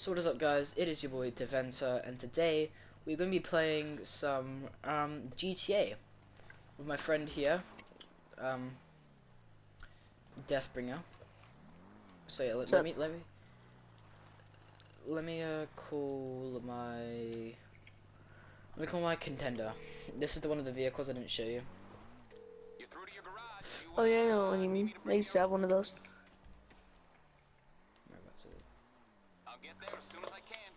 So what is up guys, it is your boy Daventer and today we're going to be playing some um, GTA with my friend here, um, Deathbringer. So yeah, let, let me, let me, let me uh, call my, let me call my contender. This is the one of the vehicles I didn't show you. You're through to your garage. You, Oh yeah, I know what you mean. I used to have one of those. Whereabouts is it? I'll get there as soon as I can.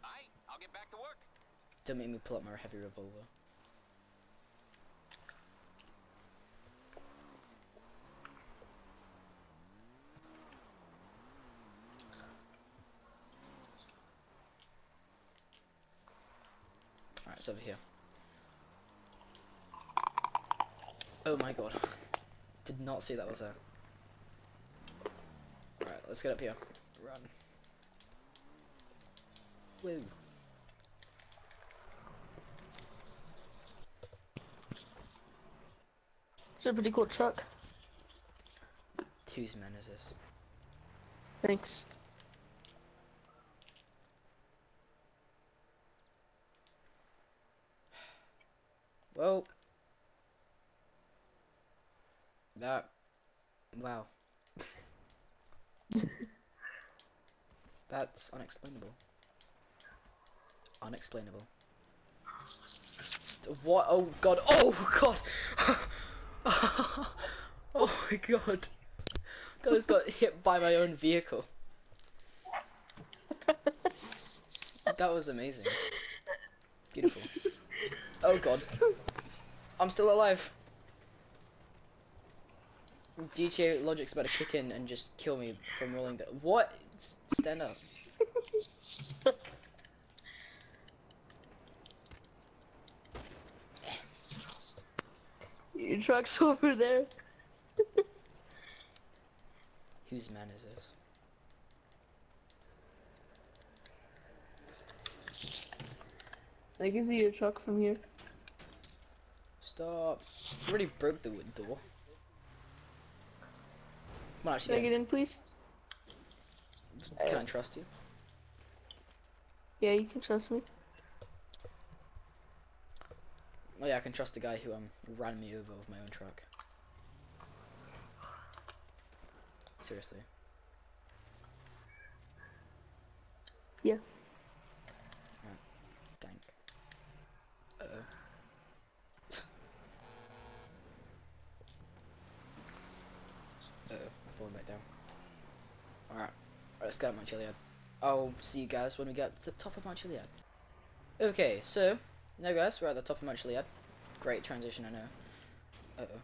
Aight, I'll get back to work. Don't make me pull up my heavy revolver. Alright, it's over here. Oh my god. Did not see that was there. Alright, let's get up here. Run. It's a pretty cool truck. Whose man is this? Thanks. Well, that, wow. That's unexplainable. Unexplainable. What? Oh god. Oh god. oh my god. I just got hit by my own vehicle. That was amazing. Beautiful. Oh god. I'm still alive. GTA Logic's about to kick in and just kill me from rolling down. What? Stand up. Your truck's over there. Whose man is this? I can see your truck from here. Stop. You already broke the wood door. Come on, Can I get in, please? can I trust you? Yeah, you can trust me. Oh yeah, I can trust the guy who um ran me over with my own truck. Seriously. Yeah. Uh oh. Uh oh, I'm falling back down. Alright. Let's get Mount Chiliad. I'll see you guys when we get to the top of Mount Chiliad. Okay, so now guys, we're at the top of Mount Chiliad. Great transition, I know. Uh oh.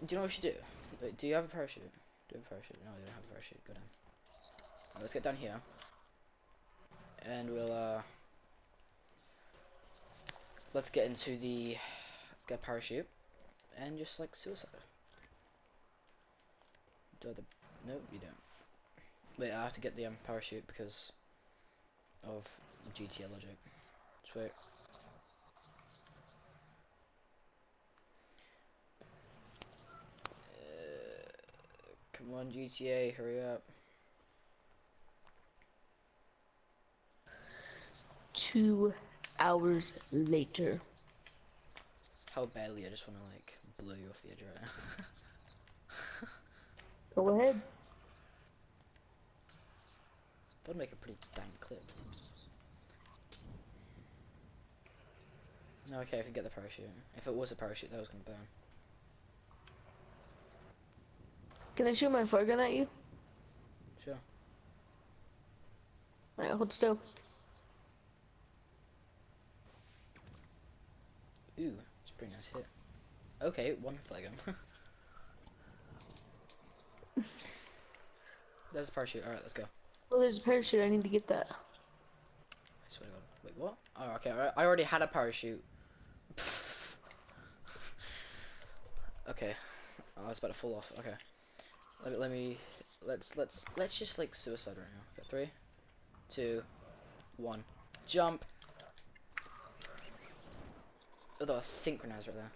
Do you know what we should do? Wait, do you have a parachute? Do you have a parachute? No, I don't have a parachute. Go down. Alright, let's get down here. And we'll, uh... Let's get into the... Let's get a parachute. And just, like, suicide. Do I have the... Nope, you don't. Wait, I have to get the um, parachute because of GTA logic. Uh, come on, GTA, hurry up. Two hours later. How badly I just want to like blow you off the edge right now. Go ahead. That'd make a pretty dang clip. No, okay, I can get the parachute. If it was a parachute, that was gonna burn. Can I shoot my fire gun at you? Sure. Alright, hold still. Ooh, it's a pretty nice hit. Okay, one flag gun. There's a parachute. Alright, let's go. Well, there's a parachute. I need to get that. I swear to God. Wait, what? Oh, okay. I already had a parachute. Okay. Oh, I was about to fall off. Okay. Let me. Let me. Let's. Let's. Let's just like suicide right now. Okay, three, two, one, jump. Oh, that was synchronized right there.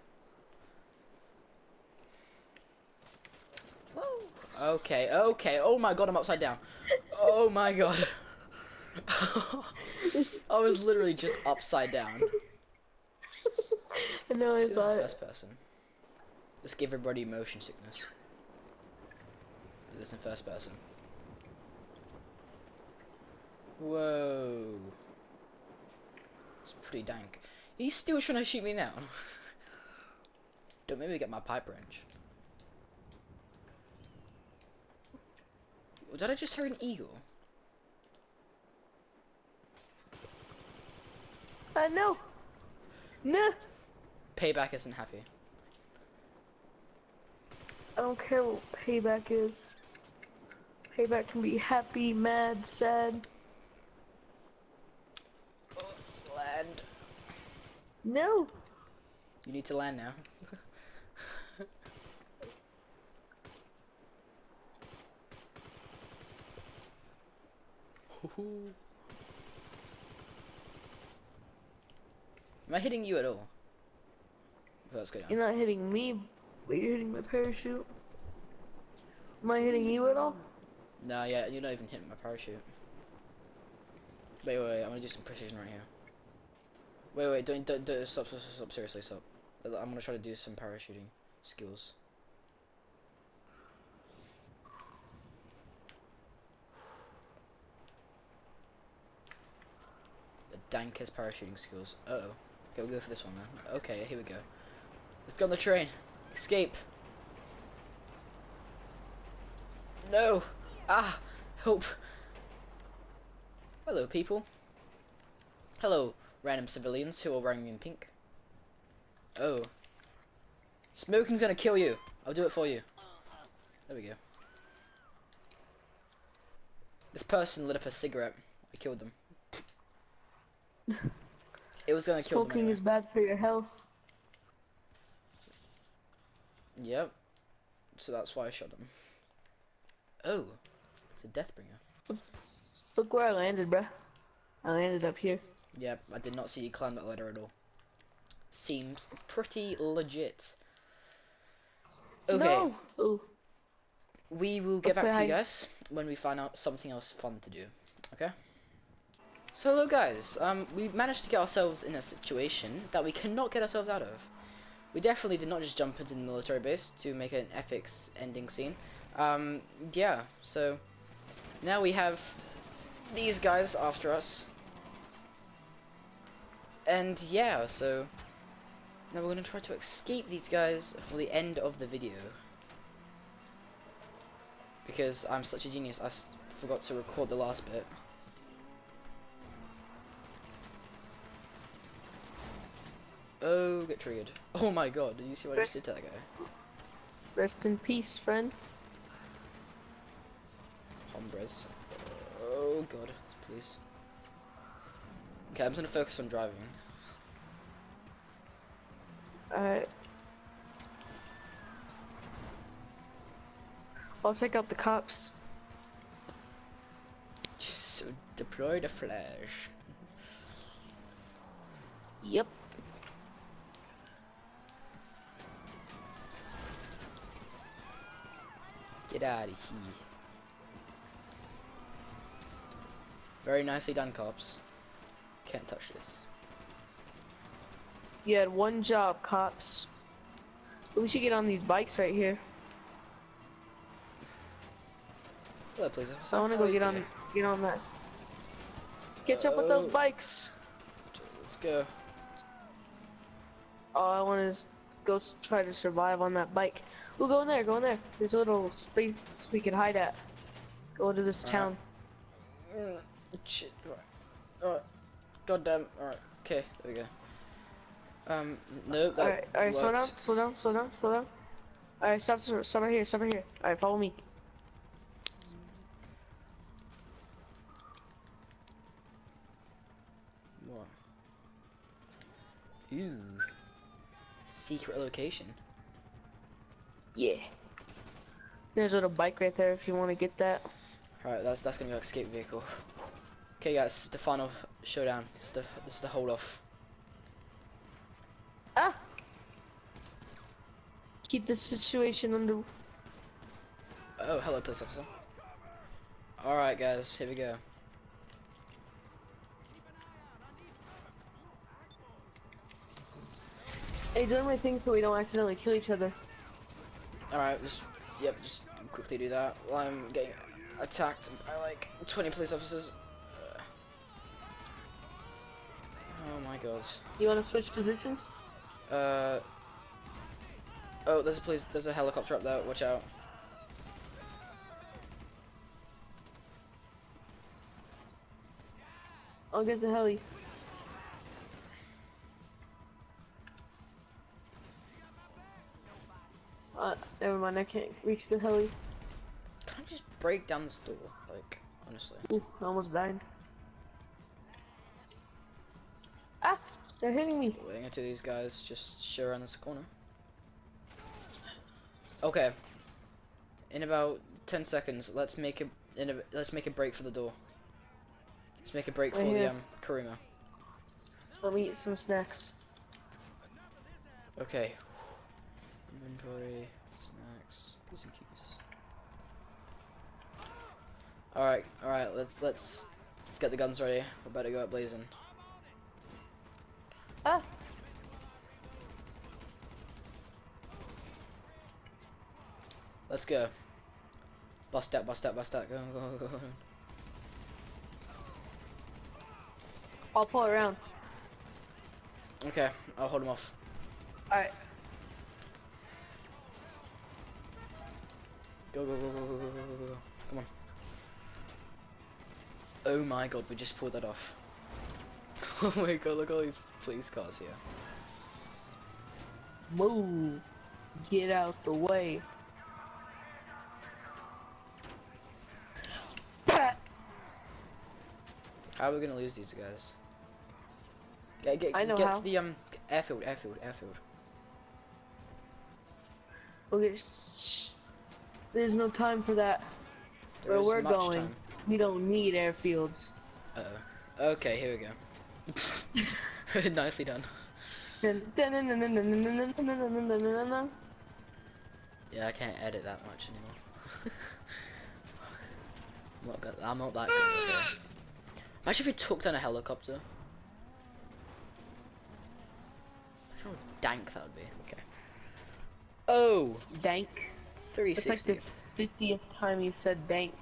Whoa. Okay, okay. Oh my god, I'm upside down. Oh my god. I was literally just upside down. No, I saw it. first person. Let's give everybody motion sickness. Do this in first person. Whoa. It's pretty dank. He's still trying to shoot me now. Don't make me get my pipe wrench. Did I just hear an eagle? Uh, I know. Nah. Payback isn't happy. I don't care what payback is. Payback can be happy, mad, sad. Land. No. You need to land now. Am I hitting you at all? Oh, Let's go down. You're not hitting me, but you're hitting my parachute. Am I hitting you at all? No, yeah, you're not even hitting my parachute. Wait, wait, wait, I'm gonna do some precision right here. Wait, wait, don't, don't, don't, stop, stop, stop, stop, seriously, stop. I'm gonna try to do some parachuting skills. The dankest parachuting skills. Uh oh. Okay, we'll go for this one then. Okay, here we go. Let's go on the train. Escape. No! Ah! Help! Hello, people. Hello, random civilians who are wearing in pink. Oh. Smoking's gonna kill you. I'll do it for you. There we go. This person lit up a cigarette. I killed them. It was gonna kill them Smoking anyway. is bad for your health. Yep. So that's why I shot him. Oh, it's a Deathbringer. Look where I landed, bruh. I landed up here. Yep, I did not see you climb that ladder at all. Seems pretty legit. Okay, No. Ooh. we will get Let's back to you guys when we find out something else fun to do. Okay? So hello guys, um, we managed to get ourselves in a situation that we cannot get ourselves out of. We definitely did not just jump into the military base to make an epic ending scene. Um, yeah, so now we have these guys after us. And yeah, so now we're gonna try to escape these guys for the end of the video. Because I'm such a genius, I forgot to record the last bit. Oh, get triggered. Oh my god, did you see what I just did to that guy? Rest in peace, friend. Hombres. Oh god, please. Okay, I'm just gonna focus on driving. Alright. I'll take out the cops. So deploy the flash. Yep. Get out of here. Very nicely done, cops. Can't touch this. You had one job, cops. We should get on these bikes right here. Hello, officer. I want to go get on, get on that. s- Catch up with those bikes. Let's go. All I want is go try to survive on that bike. We'll go in there, go in there. There's a little space we can hide at. Go to this Alright. town. Mm, shit. Right. Alright. Goddamn. Alright. Okay. There we go. Um. No. That Alright, alright, slow down, slow down, slow down, slow down. Alright, stop, stop right here, stop right here. Alright, follow me. What? Ooh. Secret location. Yeah. There's a little bike right there if you want to get that. Alright, that's that's gonna be our escape vehicle. Okay, guys, this is the final showdown. This is the this is the hold off. Ah! Keep the situation under. Oh, hello, police officer. Alright, guys, here we go. Hey, do my thing so we don't accidentally kill each other. Alright, just, yep, just quickly do that while I'm getting attacked by like 20 police officers. Uh, Oh my god. You want to switch positions? Uh. Oh, there's a police, there's a helicopter up there, watch out. I'll get the heli. Uh, never mind, I can't reach the heli. Can I just break down this door? Like, honestly. Ooh, I almost died. Ah! They're hitting me. Waiting until these guys just show around this corner. Okay. In about 10 seconds, let's make a, in a let's make a break for the door. Let's make a break Right for the here. um Karima. Let me eat some snacks. Okay. Inventory, snacks, P's and Alright, alright, let's let's let's get the guns ready. We're about to go out blazing. Ah! Let's go. Bust out, bust out, bust out. Go, go, go, go. I'll pull around. Okay, I'll hold him off. Alright. Go, go, go, go, go, go, go, go, go. Come on. Oh my god, we just pulled that off. oh my god, look at all these police cars here. Move. Get out the way. How are we gonna lose these guys? Get, get, I know get how. to the um airfield, airfield, airfield. Okay, shh. There's no time for that. There Where we're going, time. we don't need airfields. Uh oh. Okay, here we go. Nicely done. Yeah, I can't edit that much anymore. I'm not, good, I'm not that good. Imagine if we took down a helicopter. How dank that would be. Okay. Oh! Dank. It's like the 50th time you've said bank.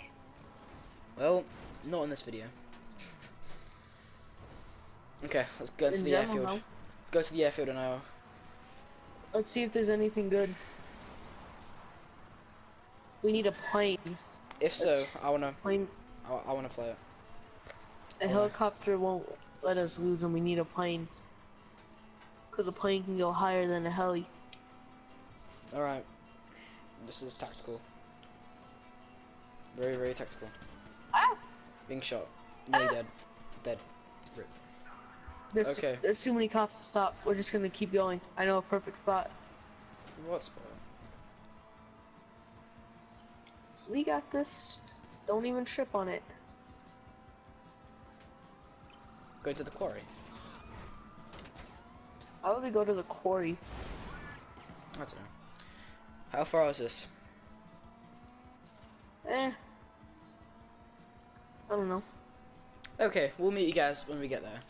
Well, not in this video. Okay, let's go to In the general, airfield. no. Go to the airfield and I'll. Let's see if there's anything good. We need a plane. If so, I wanna, Plane. I, I wanna fly it. A Why? helicopter won't let us lose and We need a plane. Cause a plane can go higher than a heli. All right. This is tactical. Very, very tactical. Ah! Being shot. Nearly Ah! dead. Dead. There's, Okay. there's too many cops to stop. We're just gonna keep going. I know a perfect spot. What spot? We got this. Don't even trip on it. Go to the quarry. How would we go to the quarry? I don't know. How far is this? Eh. I don't know. Okay, we'll meet you guys when we get there.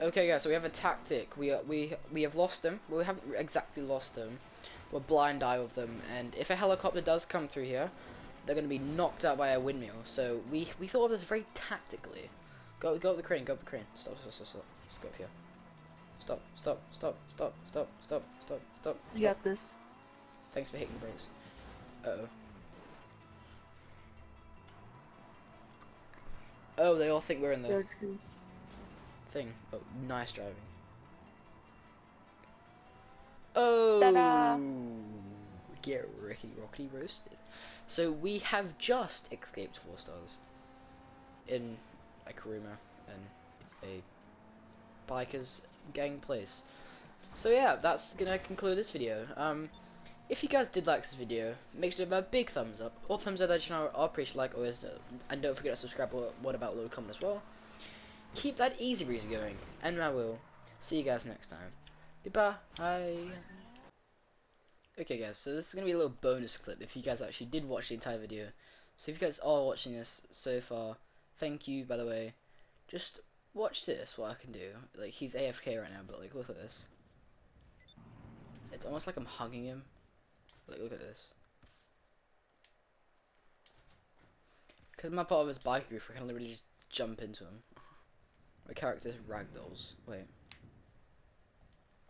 Okay, guys, so we have a tactic. We uh, we we have lost them. Well, we haven't exactly lost them. We're blind eye of them, and if a helicopter does come through here, they're going to be knocked out by a windmill. So we we thought of this very tactically. Go go up the crane. Go up the crane. Stop stop stop stop. Let's go up here. Stop stop stop stop stop stop stop stop. We got this. Thanks for hitting brakes. Uh oh. Oh, they all think we're in the They're just gonna- thing. Oh, nice driving. Oh, get Ricky Rocky roasted. So we have just escaped four stars in a Kuruma and a bikers gang place. So yeah, that's gonna conclude this video. Um, if you guys did like this video, make sure to give a big thumbs up. All thumbs up that channel are appreciated like always, and don't forget to subscribe. Or what about little comment as well? Keep that easy breezy going, and I will see you guys next time. Goodbye. Bye. Okay guys, so this is gonna be a little bonus clip if you guys actually did watch the entire video. So if you guys are watching this so far, thank you by the way. Just watch this, what I can do. Like he's AFK right now, but like look at this. It's almost like I'm hugging him. Like look at this. Cause I'm part of his bike group, I can literally just jump into him. My character's ragdolls. Wait.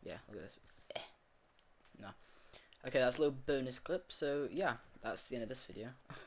Yeah, look at this. Eh. No. Okay, that's a little bonus clip, so yeah, that's the end of this video.